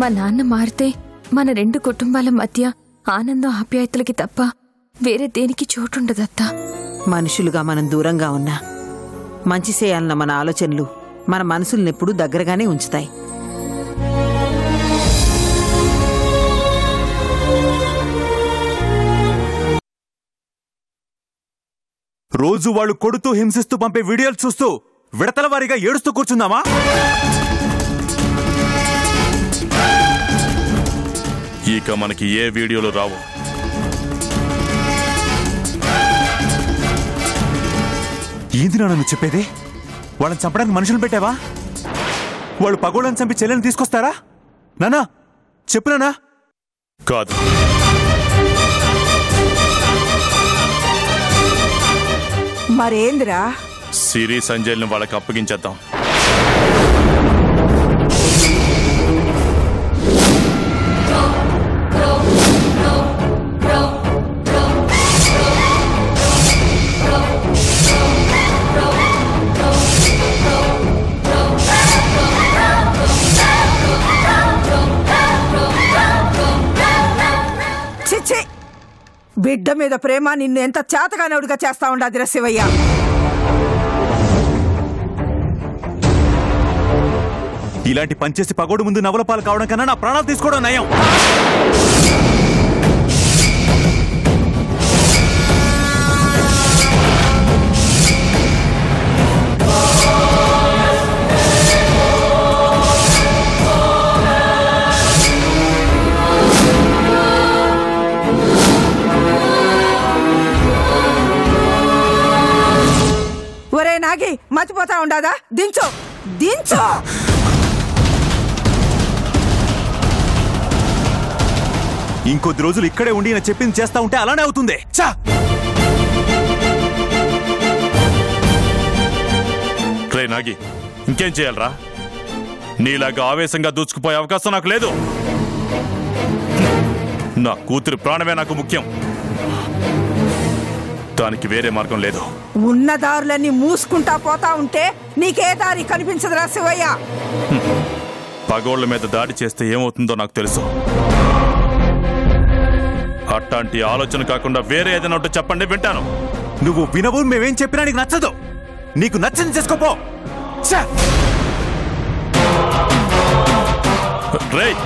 మా నాన్న మారితే మన రెండు కుటుంబాల మధ్య ఆనందం ఆప్యాయతలకి తప్ప వేరే దేనికి చోటుండదత్తా. మనుషులుగా మనం దూరంగా ఉన్నా మంచి చేయాలన్న మన ఆలోచనలు మన మనసులనెప్పుడూ దగ్గరగానే ఉంచుతాయి. రోజు వాళ్ళు కొడుతూ హింసిస్తూ పంపే వీడియోలు చూస్తూ విడతల వారీగా ఏడుస్తూ కూర్చుందామా? ఇక మనకి ఏ వీడియోలు రావు. ఏంది నా నువ్వు చెప్పేది? వాళ్ళని చంపడానికి మనుషులు పెట్టావా? వాళ్ళు పగోళ్ళని చంపి చెల్లెని తీసుకొస్తారా? నానా చెప్పు నానా కాదు. మరేందిరా? సిరి సంజయ్ని వాళ్ళకి అప్పగించేద్దాం. బిడ్డ మీద ప్రేమ నిన్ను ఎంత చేతగానవుడిగా చేస్తా ఉండాదిరా శివయ్య. ఇలాంటి పనిచేసి పగోడు ముందు నవలపాలు కావడం కన్నా నా ప్రాణాలు తీసుకోవడం నయం. ఉండాదా? దించు! దించు! ఇంకొద్ది రోజులు ఇక్కడే ఉండి నేను చెప్పింది చేస్తా ఉంటే అలానే అవుతుంది. చా రే నాగి ఇంకేం చేయాలరా? నీలాగా ఆవేశంగా దూచుకుపోయే అవకాశం నాకు లేదు. నా కూతురి ప్రాణమే నాకు ముఖ్యం. దానికి వేరే మార్గం లేదు. ఉన్న దారులన్నీ మూసుకుంటా పోతా ఉంటే నీకే దారి కనిపించదురా శివయ్య. పగోళ్ళ మీద దాడి చేస్తే ఏమవుతుందో నాకు తెలుసు. అట్లాంటి ఆలోచన కాకుండా వేరే ఏదైనా ఉంటే చెప్పండి వింటాను. నువ్వు వినవు మేమేం చెప్పినా నీకు నచ్చదు. నీకు నచ్చింది చేసుకోపో! రేయ్!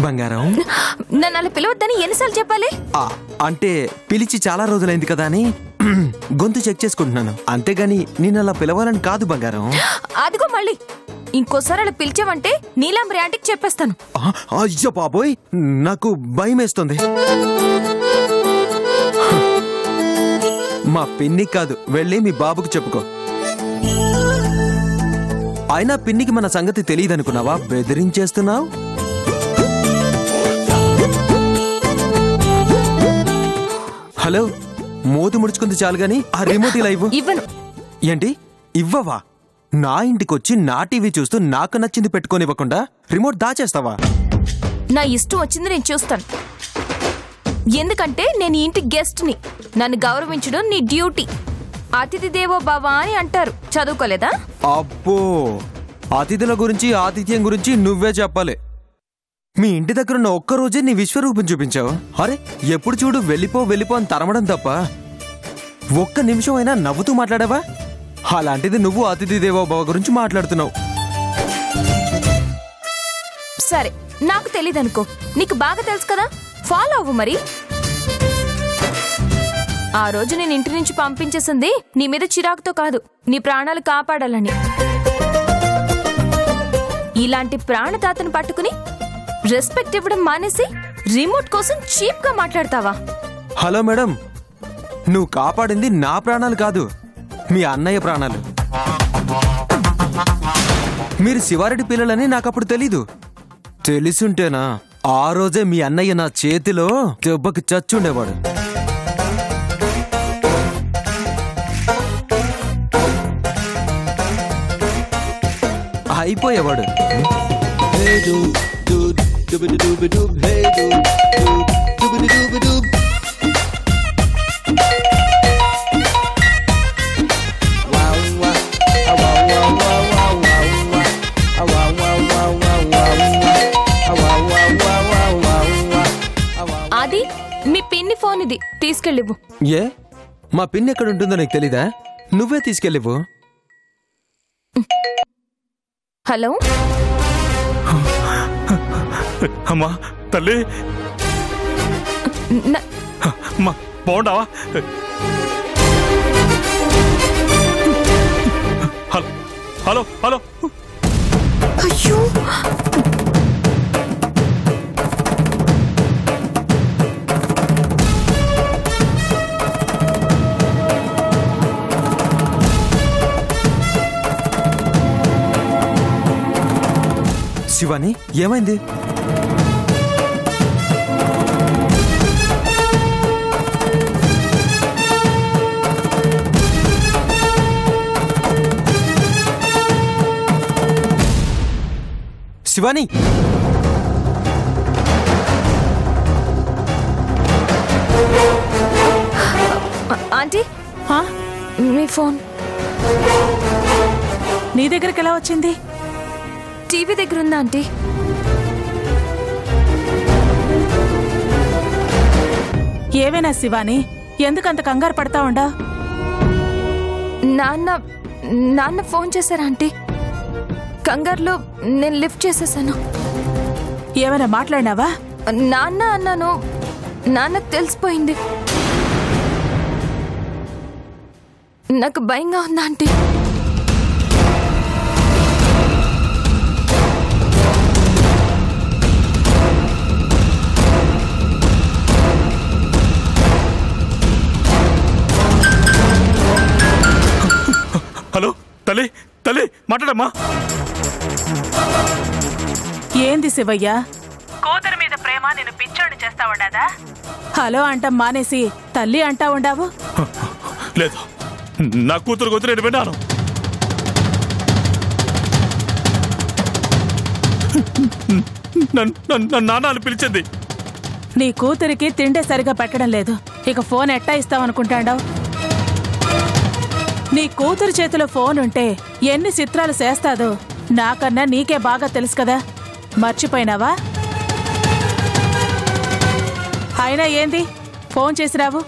బంగారం. నన్ను అలా పిలవద్దని ఎన్నిసార్లు చెప్పాలి? ఆ, అంటే పిలిచి చాలా రోజులైంది కదా అని గొంతు చెక్ చేసుకుంటున్నాను. అంతేగాని నేను అలా పిలవాలని కాదు బంగారం. అదిగో మళ్ళీ. ఇంకోసారి అలా పిలిచావంటే నీలాంబరి ఆంటీకి చెప్పేస్తాను. అయ్యో బాబోయ్ నాకు భయం వేస్తుంది మా పిన్ని కాదు వెళ్ళి మీ బాబుకు చెప్పుకో. అయినా పిన్నికి మన సంగతి తెలియదనుకున్నావా? బెదిరించేస్తున్నావు? హలో మూతి ముడుచుకుంది చాలు గాని ఆ రిమోట్ ఇలా ఇవ్వు. ఇవ్వను. ఏంటి? ఇవ్వవా? నా ఇంటికొచ్చి నా టీవీ చూస్తూ నాకు నచ్చింది పెట్టుకోనివ్వకుండా రిమోట్ దాచేస్తావా? నా ఇష్టం వచ్చింది నేను చూస్తాను. ఎందుకంటే నేను ఇంటి గెస్ట్ని. నన్ను గౌరవించడం నీ డ్యూటీ. అతిథి దేవో భవ అని అంటారు. చదువుకోలేదా? అబ్బో! అతిథుల గురించి ఆతిథ్యం గురించి నువ్వే చెప్పాలి. మీ ఇంటి దగ్గర ఉన్న ఒక్క రోజే నీ విశ్వరూపం చూపించావు. అరే ఎప్పుడు చూడు వెళ్ళిపో వెళ్ళిపో అని తరమడం తప్ప. ఒక్క నిమిషం అయినా నవ్వుతూ మాట్లాడావా? అలాంటిది నువ్వు అతిథి దేవోభవ గురించి మాట్లాడుతున్నావు. సరే నాకు తెలియదనుకో నీకు బాగా తెలుసు కదా? ఫాలో అవ్వు మరి. ఆ రోజు నేను ఇంటి నుంచి పంపించేసింది నీ మీద చిరాకుతో కాదు. నీ ప్రాణాలు కాపాడాలని. ఇలాంటి ప్రాణదాతను పట్టుకుని రెస్పెక్ట్ ఇవ్వడం మానేసి రిమోట్ కోసం చీప్గా మాట్లాడతావా? Hello madam. నువ్వు కాపాడింది నా ప్రాణాలు కాదు మీ అన్నయ్య ప్రాణాలు. మీరు శివారెడ్డి పిల్లలని నాకు అప్పుడు తెలీదు. తెలిసుంటేనా? ఆ రోజే మీ అన్నయ్య నా చేతిలో దెబ్బకి చచ్చుండేవాడు. అయిపోయేవాడు. అది మీ పిన్ని ఫోన్ ఇది. తీసుకెళ్ళివ్వు. ఏ? మా పిన్ ఎక్కడ ఉంటుందో నీకు తెలీదా? నువ్వే తీసుకెళ్ళివు హలో? అమ్మా తల్లి. అమ్మా బాగుండావా హలో హలో హలో. శివాని ఏమైంది? శివాని! ఆంటీ? హా? మీ ఫోన్. నీ దగ్గరికి ఎలా వచ్చింది? టీవీ దగ్గర ఉందా ఆంటీ? ఏవైనా శివాని? ఎందుకంత కంగారు పడతా ఉండా? నాన్న నాన్న ఫోన్ చేశారా ఆంటీ? కంగారులో నేను లిఫ్ట్ చేసేసాను. ఏమైనా మాట్లాడినావా? నాన్న అన్నాను. నాన్న తెలిసిపోయింది. నాకు భయంగా ఉందా ఆంటీ? తల్లి మాట్లాడమ్మా. ఏంది శివయ్య? కూతురు మీద ప్రేమ నేను పిచ్చోడి చేస్తా ఉండదా హలో అంటాం మానేసి తల్లి అంటా ఉండావు? లేదు. నా కూతురు కూతురు నేను విన్నాను నన్ను అని పిలిచింది. నీ కూతురికి తిండే సరిగా పెట్టడం లేదు. ఇక ఫోన్ ఎట్టా ఇస్తావనుకుంటాడావు నీ కూతురు చేతిలో ఫోన్ ఉంటే ఎన్ని చిత్రాలు చేస్తాదో నాకన్నా నీకే బాగా తెలుసు కదా. మర్చిపోయినావా? అయినా ఏంది? ఫోన్ చేసిరావు?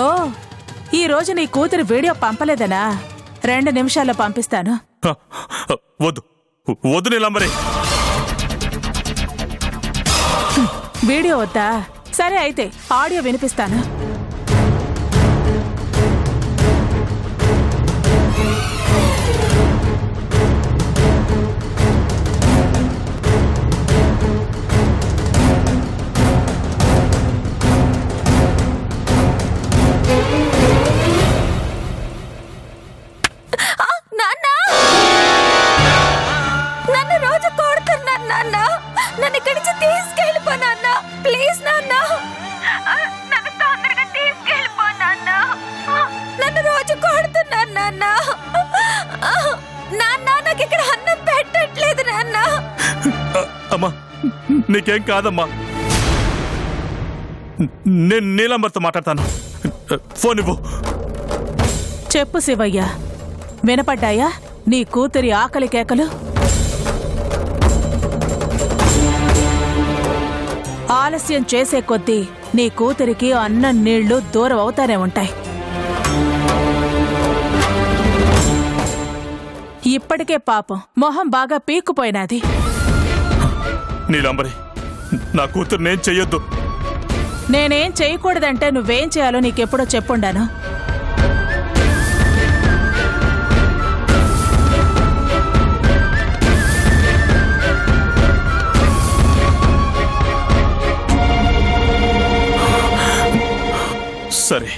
ఓ ఈ రోజు నీ కూతురు వీడియో పంపలేదనా? రెండు నిమిషాల్లో పంపిస్తాను. హ, హ, వద్దు. వద్దు నీలంబరి వీడియో వద్దా? సరే అయితే ఆడియో వినిపిస్తాను. నీకేం కాదమ్మా. నేను నీలంబర్తో మాట్లాడతాను. ఫోన్ ఇవ్వు. చెప్పు శివయ్య. వినపడ్డాయా? నీ కూతురి ఆకలి కేకలు? ఆలస్యం చేసే కొద్దీ నీ కూతురికి అన్నం నీళ్ళు దూరం అవుతానే ఉంటాయి. ఇప్పటికే పాపం. మొహం బాగా పీక్కుపోయినది. నీలంబరి నా కూతురు నేను చెయ్యొద్దు. నేనేం చేయకూడదంటే నువ్వేం చేయాలో నీకెప్పుడో చెప్పుండాను. సరే.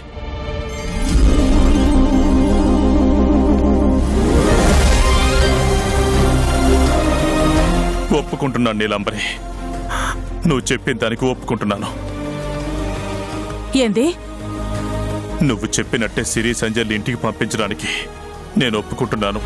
ఒప్పుకుంటున్నాను నీలంబరి. నువ్వు చెప్పిన దానికి ఒప్పుకుంటున్నాను. ఏంది? నువ్వు చెప్పినట్టే సిరి సంజయ్ని ఇంటికి పంపించడానికి నేను ఒప్పుకుంటున్నాను.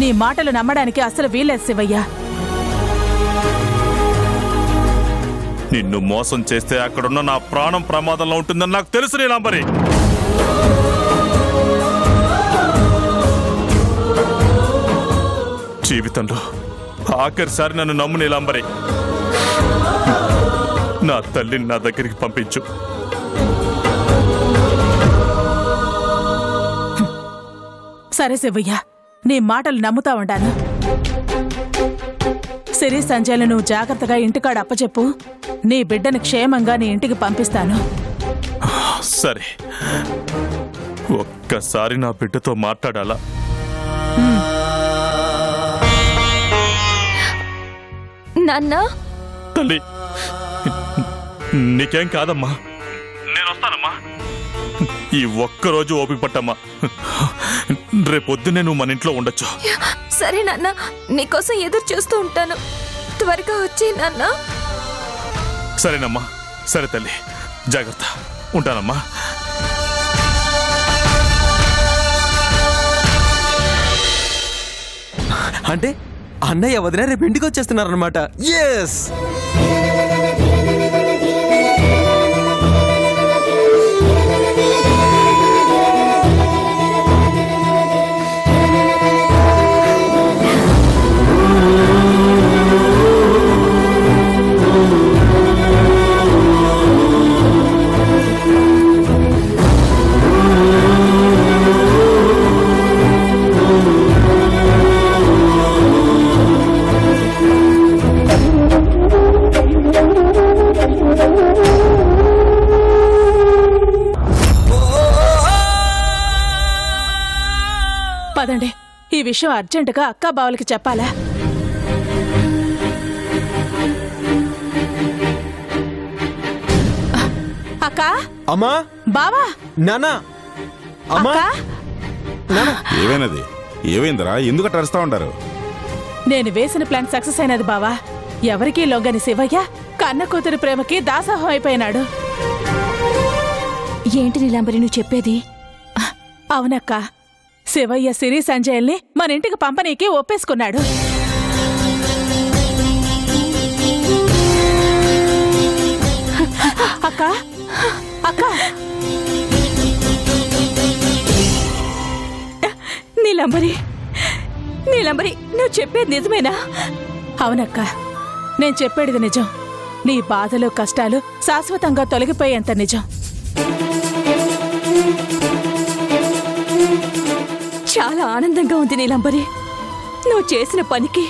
నీ మాటలు నమ్మడానికి అసలు వీల్లేదు శివయ్య. నిన్ను మోసం చేస్తే అక్కడున్న నా ప్రాణం ప్రమాదంలో ఉంటుందని నాకు తెలుసు నీలాంబరి జీవితంలో ఆఖరిసారి నన్ను నమ్ము నీలాంబరి నా తల్లిని నా దగ్గరికి పంపించు. సరే శివయ్య నీ మాటలు నమ్ముతా ఉంటాను. సిరి సంజయ్లు నువ్వు జాగ్రత్తగా ఇంటికాడ అప్పచెప్పు. నీ బిడ్డని క్షేమంగా నీ ఇంటికి పంపిస్తాను. సరే. ఒక్కసారి నా బిడ్డతో మాట్లాడాలా? నాన్న? తల్లి నీకేం కాదమ్మా? నేను వస్తానమ్మా ఈ ఒక్కరోజు ఓపిక పట్టమ్మా. రేపొద్దునే నువ్వు మన ఇంట్లో ఉండొచ్చు. సరే నాన్న నీకోసం ఎదురు చూస్తూ ఉంటాను. త్వరగా వచ్చి నాన్న. సరేనమ్మా. సరే తల్లి. జాగ్రత్త. ఉంటానమ్మా. అంటే అన్నయ్య వదిన రేపు ఇంటికి వచ్చేస్తున్నారనమాట ఎస్ విషయం అర్జెంటుగా అక్కా బావలకి చెప్పాలా? అక్కా? అమ్మా? బావా? నానా? అమ్మా? అక్కా? నానా? ఏమైనది? ఏమైందిరా? ఎందుకు అరుస్తా ఉంటారు నేను వేసిన ప్లాన్ సక్సెస్ అయినది బావా. ఎవరికీ లొంగని శివయ్య కన్న కూతురి ప్రేమకి దాసోహం అయిపోయినాడు. ఏంటి నీలాంబరి నువ్వు చెప్పేది? అవునక్క. శివయ్య సిరి సంజయల్ని మన ఇంటికి పంపనీకి ఒప్పేసుకున్నాడు. అక్క అక్క. నీలంబరి నీలంబరి నువ్వు చెప్పేది నిజమేనా? అవునక్క నేను చెప్పేది నిజం. నీ బాధలు కష్టాలు శాశ్వతంగా తొలగిపోయేంత నిజం. చాలా ఆనందంగా ఉంది నీలంబరి. నువ్వు చేసిన పనికి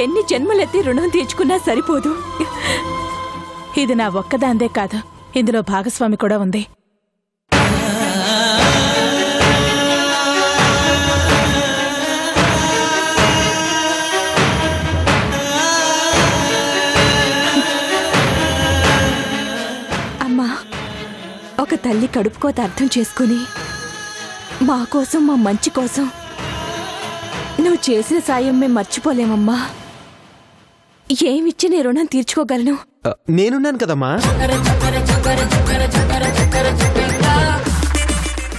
ఎన్ని జన్మలెత్తి రుణం తీర్చుకున్నా సరిపోదు. ఇది నా ఒక్కదాందే కాదు ఇందులో భాగస్వామి కూడా ఉంది. అమ్మా ఒక తల్లి కడుపుకోత అర్థం చేసుకుని మా కోసం మా మంచి కోసం. నువ్వు చేసిన సాయం మేము మర్చిపోలేమమ్మా. ఏమిచ్చి నీ రుణం తీర్చుకోగలను? నేనున్నాను కదమ్మా.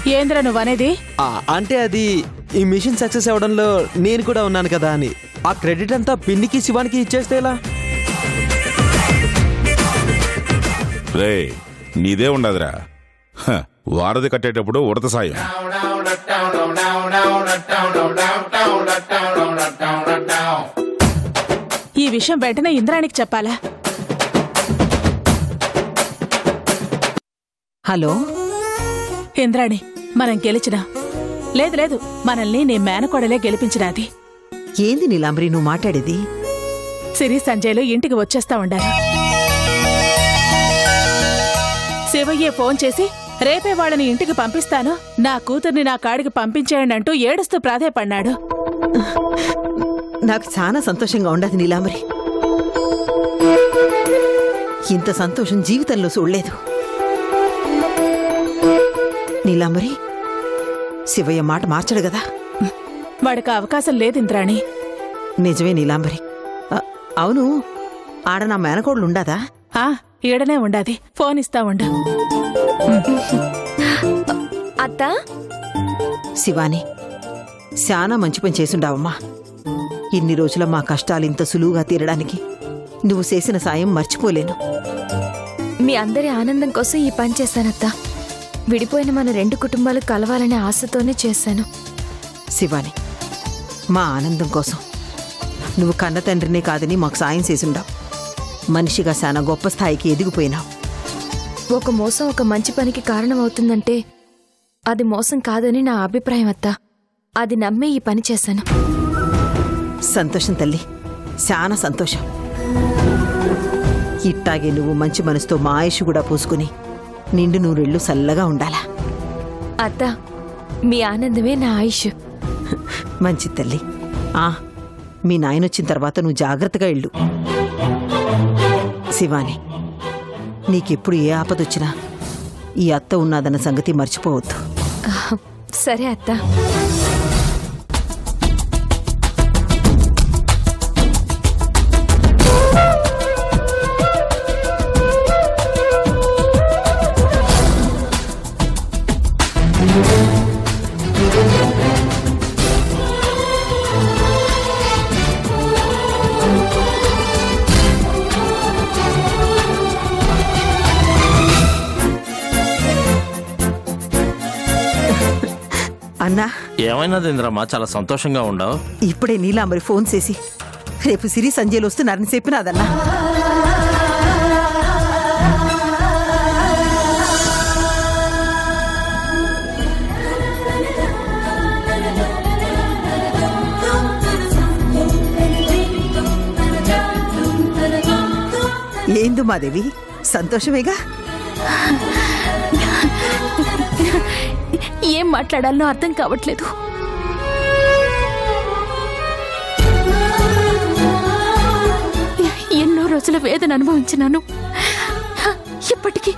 ఏంద్ర నువ్వనేది? ఆ, అంటే అది ఈ మిషన్ సక్సెస్ అవ్వడంలో నేను కూడా ఉన్నాను కదా అని. ఆ క్రెడిట్ అంతా పిన్నికి శివానికి ఇచ్చేస్తే ఎలా? రే నీదే ఉండదురా. హ, వారధి కట్టేటప్పుడు ఉడత సాయం. ఈ విషయం వెంటనే ఇంద్రానికి చెప్పాలా? హలో? ఇంద్రాణి మనం గెలిచినా? లేదు లేదు మనల్ని నీ మేనకోడలే గెలిపించినది ఏంది నీలాంబరి నువ్వు మాట్లాడేది? సిరి సంజయ్లు ఇంటికి వచ్చేస్తా ఉండారు. శివయ్యే ఫోన్ చేసి రేపే వాళ్ళని ఇంటికి పంపిస్తాను. నా కూతుర్ని నా కాడికి పంపించేయండి అంటూ ఏడుస్తూ ప్రాధేయపడ్డాడు. నాకు చాలా సంతోషంగా ఉండదు నీలాంబరి. ఇంత సంతోషం జీవితంలో చూడలేదు. నీలాంబరి శివయ్య మాట మార్చడు కదా? వాడికి అవకాశం లేదు ఇంద్రాణి. నిజమే నీలాంబరి. అవును ఆడ నా మేనకోడలు ఉండదా? ఆ ఈడనే ఉండాది. ఫోన్ ఇస్తా ఉండు. అత్త? శివాని శానా మంచి పని చేసుండావమ్మా ఇన్ని రోజుల మా కష్టాలు ఇంత సులువుగా తీరడానికి నువ్వు చేసిన సాయం మర్చిపోలేను. మీ అందరి ఆనందం కోసం ఈ పని చేశానత్త. విడిపోయిన మన రెండు కుటుంబాలు కలవాలనే ఆశతోనే చేశాను. శివాని మా ఆనందం కోసం నువ్వు కన్న తండ్రినే కాదని మాకు సాయం చేసుండావు మనిషిగా శానా గొప్ప స్థాయికి ఎదిగిపోయినావు. ఒక మోసం ఒక మంచి పనికి కారణమవుతుందంటే అది మోసం కాదని నా అభిప్రాయం అత్త. అది నమ్మే ఈ పని చేశాను. సంతోషం తల్లి. శానా సంతోషం. ఇట్టాగే నువ్వు మంచి మనసుతో మా ఆయుష్ కూడా పూసుకుని నిండు నూరెళ్ళు చల్లగా ఉండాలా? అత్త మీ ఆనందమే నా ఆయుష్. మంచి తల్లి. ఆ మీ నాయనొచ్చిన తర్వాత నువ్వు జాగ్రత్తగా ఇళ్ళు శివాని నీకెప్పుడు ఏ ఆపదొచ్చినా ఈ అత్త ఉన్నదన్న సంగతి మర్చిపోవద్దు. సరే అత్త. అన్నా ఏమైనది ఇంద్రమ్మా చాలా సంతోషంగా ఉండవు. ఇప్పుడే నీలాంబరి ఫోన్ చేసి రేపు సిరి సంజయ్లు వస్తున్నారని చెప్పినాదన్నా ఏందు మాదేవి? సంతోషమేగా? ఏం మాట్లాడాలో అర్థం కావట్లేదు. ఎన్నో రోజుల వేదన అనుభవించినాను. ఇప్పటికీ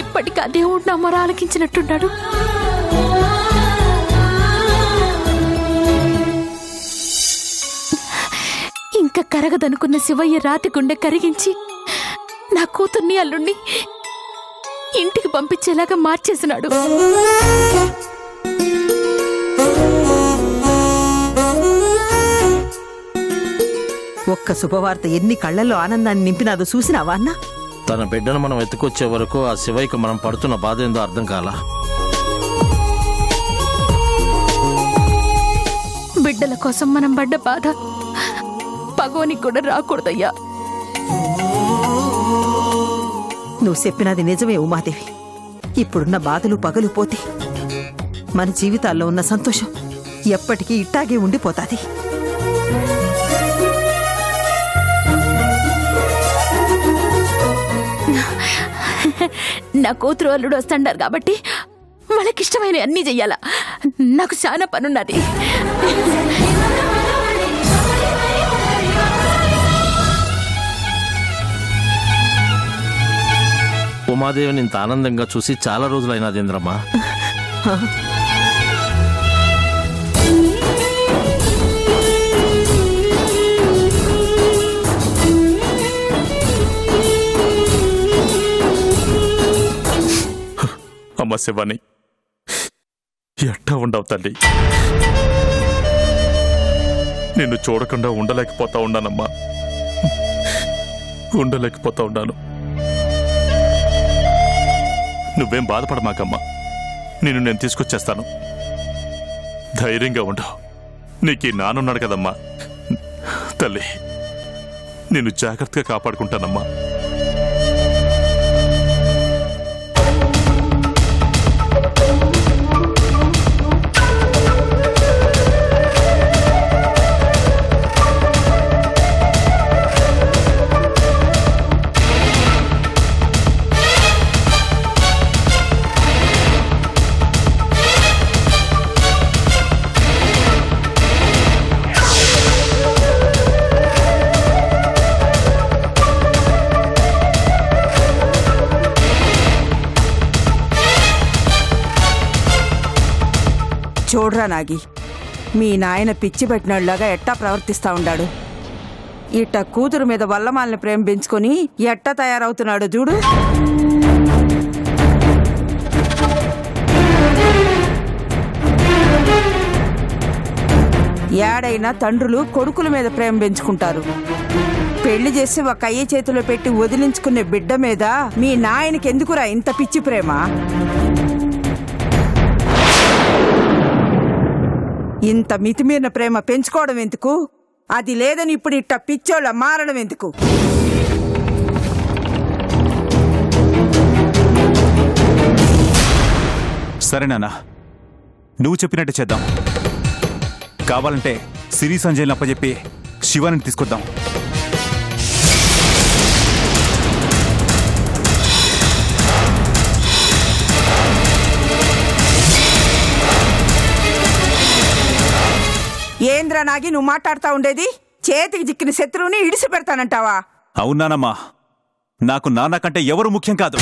ఇప్పటికీ ఆ దేవుడు నా మొర ఆలకించినట్టున్నాడు. ఇంకా కరగదనుకున్న శివయ్య రాతి గుండె కరిగించి నా కూతుర్ని అల్లుణ్ణి ఇంటికి పంపించేలాగా మార్చేసినాడు. ఒక్క శుభవార్త ఎన్ని కళ్ళల్లో ఆనందాన్ని నింపినాదో చూసినావా అన్నా? తన బిడ్డను మనం ఎత్తుకొచ్చే వరకు ఆ శివయ్యకు మనం పడుతున్న బాధ ఏందో అర్థం కాలా? బిడ్డల కోసం మనం పడ్డ బాధ పగోనికి కూడా రాకూడదయ్యా. నువ్వు చెప్పినది నిజమే ఉమాదేవి. ఇప్పుడున్న బాధలు పగలు పోతే మన జీవితాల్లో ఉన్న సంతోషం ఎప్పటికీ ఇట్టాగే ఉండిపోతాది. నా కూతురు అల్లుడు వస్తాడారు కాబట్టి వాళ్ళకి ఇష్టమైన అన్నీ చెయ్యాలా. నాకు చాలా పనున్నది. ఉమాదేవిని ఇంత ఆనందంగా చూసి చాలా రోజులైనా ఇంద్రమ్మా అమ్మ శివాని ఎట్టా ఉండవు తల్లి. నిన్ను చూడకుండా ఉండలేకపోతా ఉన్నానమ్మా. ఉండలేకపోతా ఉన్నాను. నువ్వేం బాధపడమాకమ్మా. నిన్ను నేను తీసుకొచ్చేస్తాను. ధైర్యంగా ఉండవు నీకు నానున్నాడు కదమ్మా. తల్లి నిన్ను జాగ్రత్తగా కాపాడుకుంటానమ్మా. చూడరా నాగి. మీ నాయన పిచ్చి పెట్టినోళ్ళగా ఎట్టా ప్రవర్తిస్తా ఉండాడు. ఇట్ట కూతురు మీద వల్లమాలని ప్రేమ పెంచుకొని ఎట్టా తయారవుతున్నాడు చూడు. ఏడైనా తండ్రులు కొడుకుల మీద ప్రేమ పెంచుకుంటారు పెళ్ళి చేసి ఒక అయ్య చేతిలో పెట్టి వదిలించుకునే బిడ్డ మీద మీ నాయనకెందుకురా ఇంత పిచ్చి ప్రేమ? ఇంత మితిమీరిన ప్రేమ పెంచుకోవడం ఎందుకు? అది లేదని ఇప్పుడు ఇట్ట పిచ్చోళ్ళ మారడం ఎందుకు? సరే నాన్న. నువ్వు చెప్పినట్టు చేద్దాం. కావాలంటే సిరి సంజయ్ని అప్పచెప్పి శివాని తీసుకొద్దాం. ఏంద్రా నాగి నువ్వు మాట్లాడుతా ఉండేది? చేతికి చిక్కిన శత్రువుని ఇడిసి పెడతానంటావా అవునానమ్మా. నాకు నాన్న కంటే ఎవరు ముఖ్యం కాదు.